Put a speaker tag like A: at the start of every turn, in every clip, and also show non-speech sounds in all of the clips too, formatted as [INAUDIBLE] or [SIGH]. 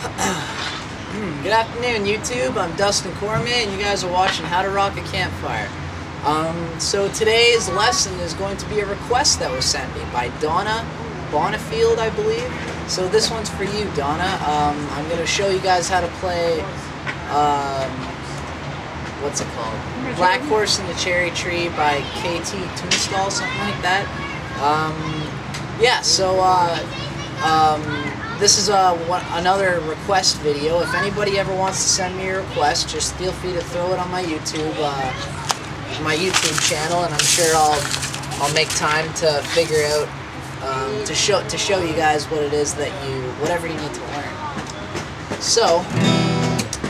A: [CLEARS THROAT] Good afternoon, YouTube. I'm Dustin Cormier, and you guys are watching How to Rock a Campfire. Um, so today's lesson is going to be a request that was sent me by Donna Bonifield, I believe. So this one's for you, Donna. Um, I'm going to show you guys how to play, um, what's it called? Black Horse in the Cherry Tree by KT Tunstall, something like that. Um, yeah, so uh, um, this is uh, one, another request video. If anybody ever wants to send me a request, just feel free to throw it on my YouTube, uh, my YouTube channel, and I'm sure I'll I'll make time to figure out um, to show to show you guys what it is that you whatever you need to learn. So.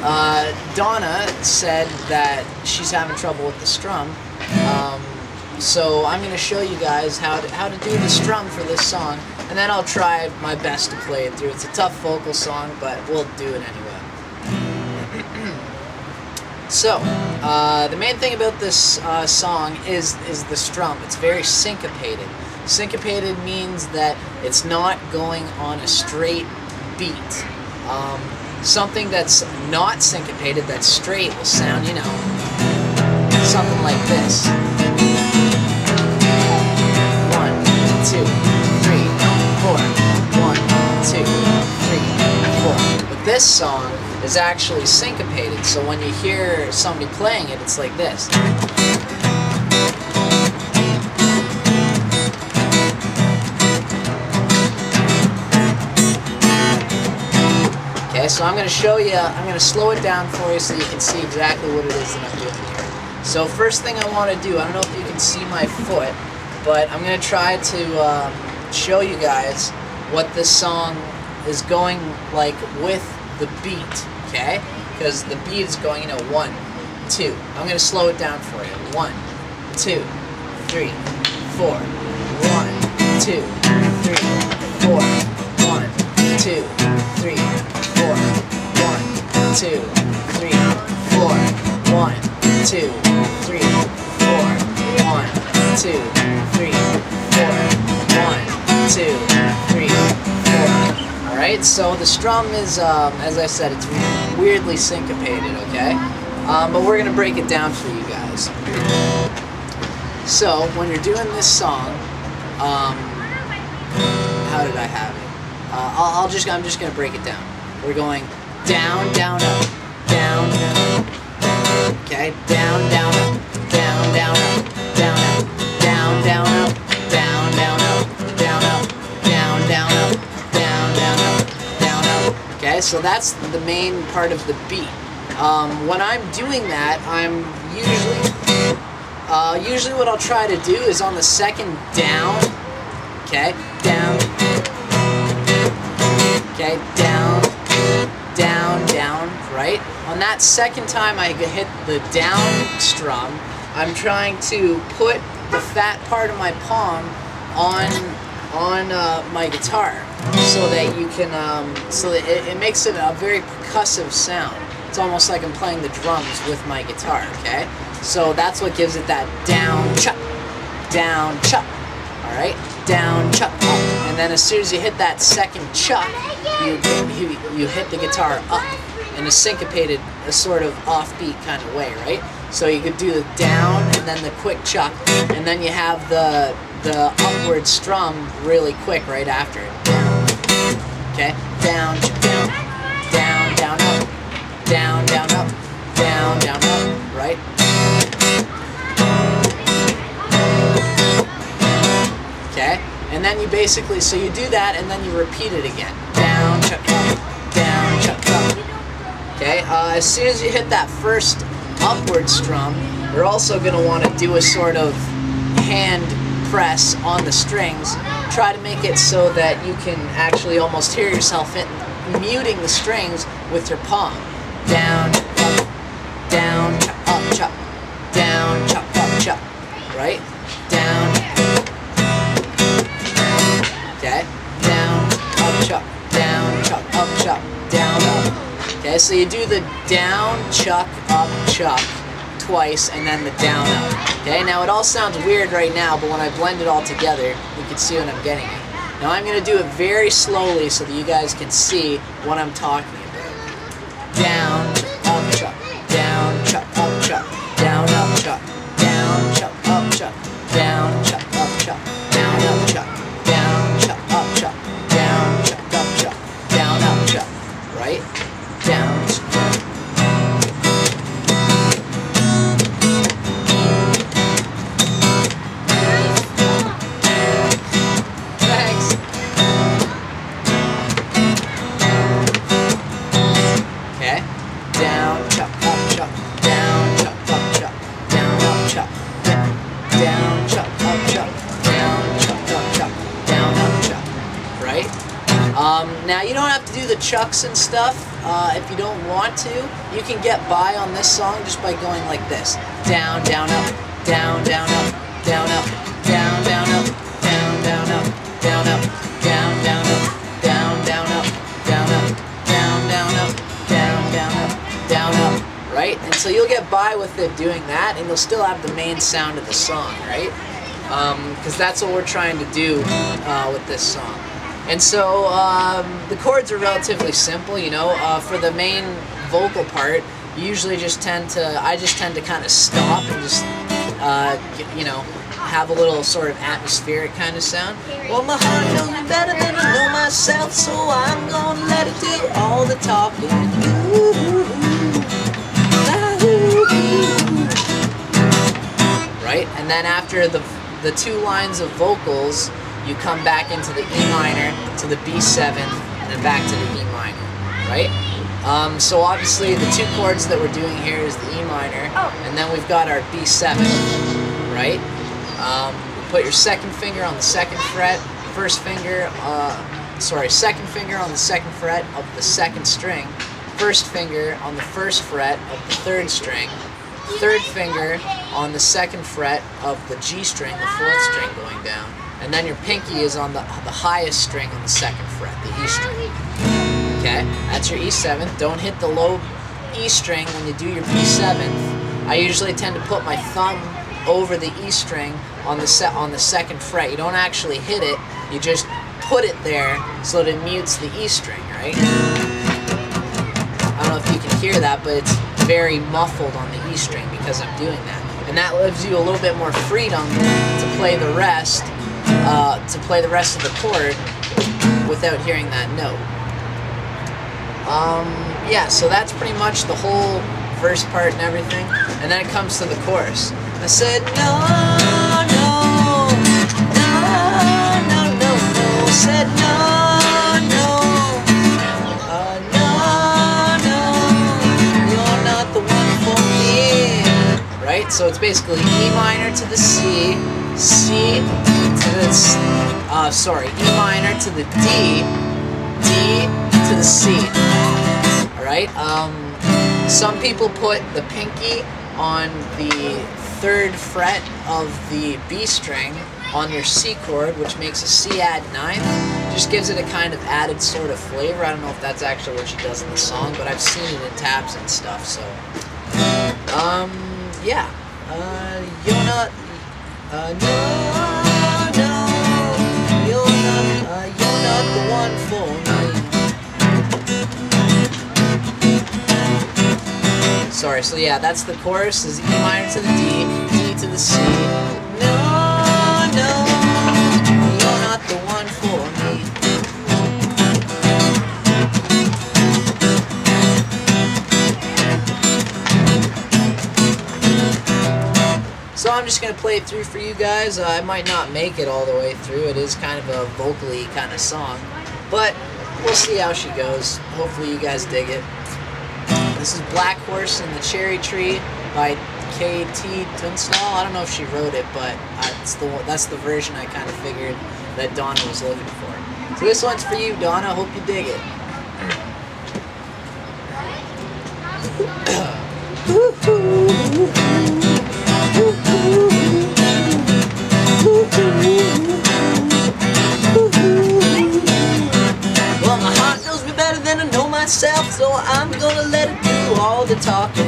A: Uh, Donna said that she's having trouble with the strum, um, so I'm going to show you guys how to, how to do the strum for this song, and then I'll try my best to play it through. It's a tough vocal song, but we'll do it anyway. [CLEARS THROAT] so, uh, the main thing about this uh, song is, is the strum. It's very syncopated. Syncopated means that it's not going on a straight beat. Um, something that's not syncopated, that's straight, will sound, you know, something like this. Two, three, four. One, two, three, four. But this song is actually syncopated, so when you hear somebody playing it, it's like this. Okay, so I'm going to show you, I'm going to slow it down for you so you can see exactly what it is that I'm doing here. So first thing I want to do, I don't know if you can see my foot, but I'm going to try to um, show you guys what this song is going like with the beat, okay? Because the beat is going, you know, one, two. I'm going to slow it down for you. One, two, three, four. One, two, three, four. One, two, three, four. One, two, three, four. One, two, three, two, three, four. One, two, three, four. Alright, so the strum is, um, as I said, it's weirdly syncopated, okay? Um, but we're to break it down for you guys. So, when you're doing this song, um, how did I have it? Uh, I'll, I'll just, I'm just to break it down. We're going down, down, up, down, down, okay, down, down, up, So that's the main part of the beat. Um, when I'm doing that, I'm usually, uh, usually what I'll try to do is on the second down, okay, down, okay, down, down, down, right? On that second time I hit the down strum, I'm trying to put the fat part of my palm on on uh, my guitar so that you can um, so that it, it makes it a very percussive sound. It's almost like I'm playing the drums with my guitar, okay? So that's what gives it that down chuck, down chuck, all right? Down chuck up, and then as soon as you hit that second chuck, you you, you hit the guitar up in a syncopated, a sort of offbeat kind of way, right? So you could do the down and then the quick chuck, and then you have the the upward strum really quick right after it. Down, okay, down, down, down, down, up, down, down, up, down, down, up, right? Okay, and then you basically, so you do that and then you repeat it again. Down, chuck, up, down, chuck, up. Okay, uh, as soon as you hit that first upward strum, you're also going to want to do a sort of hand press on the strings. Try to make it so that you can actually almost hear yourself in, muting the strings with your palm. Down, up, down, chuck, up, chuck, down, chuck, up, chuck, right? Down, okay? Down, up, chuck, down, chuck, up, chuck, down, up. Okay, so you do the down, chuck, up, chuck twice, and then the down, up. Okay, now it all sounds weird right now, but when I blend it all together, you can see what I'm getting at. Now I'm going to do it very slowly so that you guys can see what I'm talking about. Down, up, chuck, down, chuck, up, chuck, down, up, chuck, down, chuck, up, chuck, down, chucks and stuff uh, if you don't want to. You can get by on this song just by going like this: down, down, up, down, down, up, down, up, down, down, up, down, down, up, down, up, down, down, up, down, down, up, down, up, down, down, up, down, down, up, down, up. Right? And so you'll get by with it doing that, and you'll still have the main sound of the song, right? Because that's what we're trying to do uh, with this song. And so um, the chords are relatively simple, you know. Uh, for the main vocal part, you usually just tend to, I just tend to kind of stop and just, uh, you know, have a little sort of atmospheric kind of sound. Well, my heart knows me better than I know myself, so I'm gonna let it do all the talking. Right? And then after the the two lines of vocals, you come back into the E minor to the B7 and then back to the E minor, right? Um, so obviously the two chords that we're doing here is the E minor, and then we've got our B7, right? Um, put your second finger on the second fret, first finger, uh, sorry, second finger on the second fret of the second string, first finger on the first fret of the third string, third finger on the second fret of the G string, the fourth string going down, and then your pinky is on the, the highest string on the second fret, the E string. Okay, that's your E7. Don't hit the low E string when you do your B7. I usually tend to put my thumb over the E string on the set on the second fret. You don't actually hit it. You just put it there so that it mutes the E string, right? I don't know if you can hear that, but it's very muffled on the E string because I'm doing that. And that gives you a little bit more freedom to play the rest, uh, to play the rest of the chord without hearing that note. Um, yeah, so that's pretty much the whole verse part and everything. And then it comes to the chorus. I said, no, no, no, no, no, no. Said, no, no, uh, no, no, you're not the one for me. Right? So it's basically E minor to the C, C the, uh, sorry, E minor to the D, D to the C. Alright? Um, some people put the pinky on the third fret of the B string on your C chord, which makes a C add ninth. Just gives it a kind of added sort of flavor. I don't know if that's actually what she does in the song, but I've seen it in tabs and stuff, so. Um, yeah. Uh, not. Uh, no, not the one for me. Sorry, so yeah, that's the chorus is E minor to the D, D to the C. Just gonna play it through for you guys. Uh, I might not make it all the way through. It is kind of a vocally kind of song, but we'll see how she goes. Hopefully you guys dig it. This is Black Horse and the Cherry Tree by K.T. Tunstall. I don't know if she wrote it, but uh, it's the that's the version I kind of figured that Donna was looking for. So this one's for you, Donna. Hope you dig it to. Well, my heart knows me better than I know myself, so I'm gonna let it do all the talking.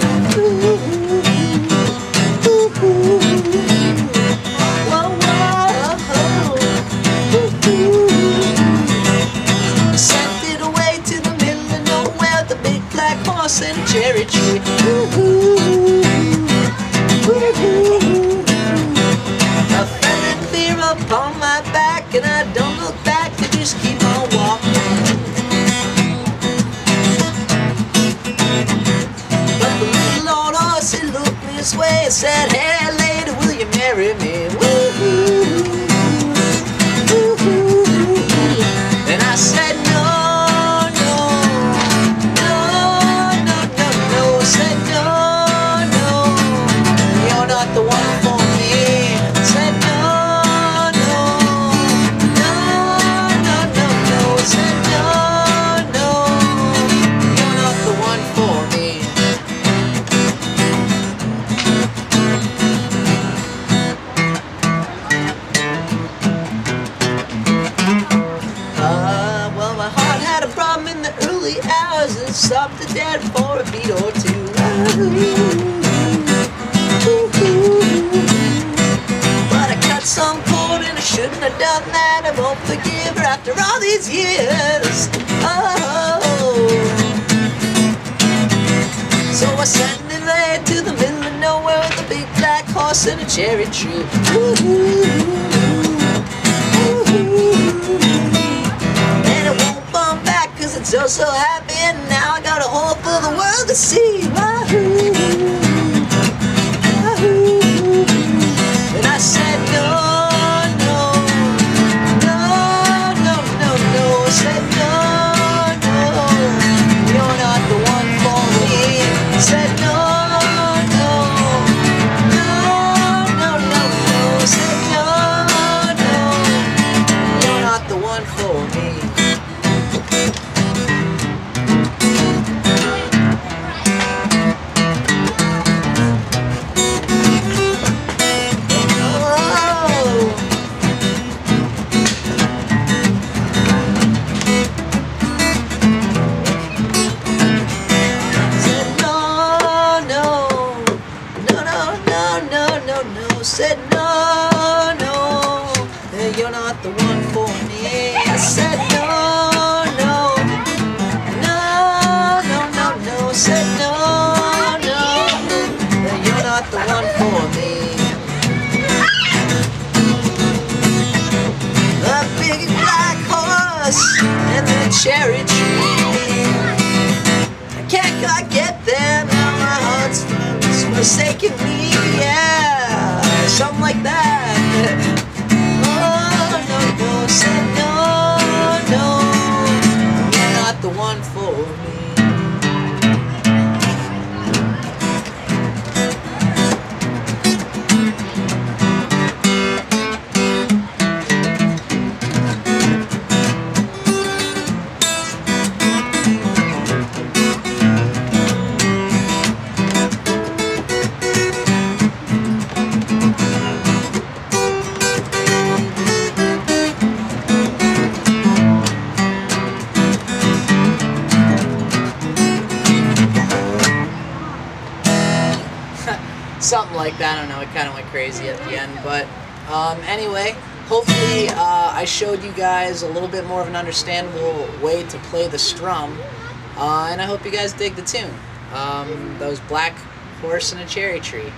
A: Sent it away to the middle of nowhere, the big black horse and cherry tree. Shouldn't have done that. I won't forgive her after all these years. Oh. So I sent it there to the middle of nowhere with a big black horse and a cherry tree. And it won't bum back it's so so happy And now I got a hole for the world to see wahoo. Crazy at the end, but um, anyway, hopefully uh, I showed you guys a little bit more of an understandable way to play the strum, uh, and I hope you guys dig the tune. Um, those black horse and a cherry tree.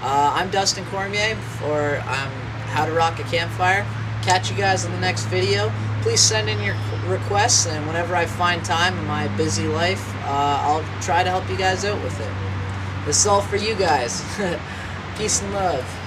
A: Uh, I'm Dustin Cormier for um, How to Rock a Campfire. Catch you guys in the next video. Please send in your requests, and whenever I find time in my busy life, uh, I'll try to help you guys out with it. This is all for you guys. [LAUGHS] Peace and love.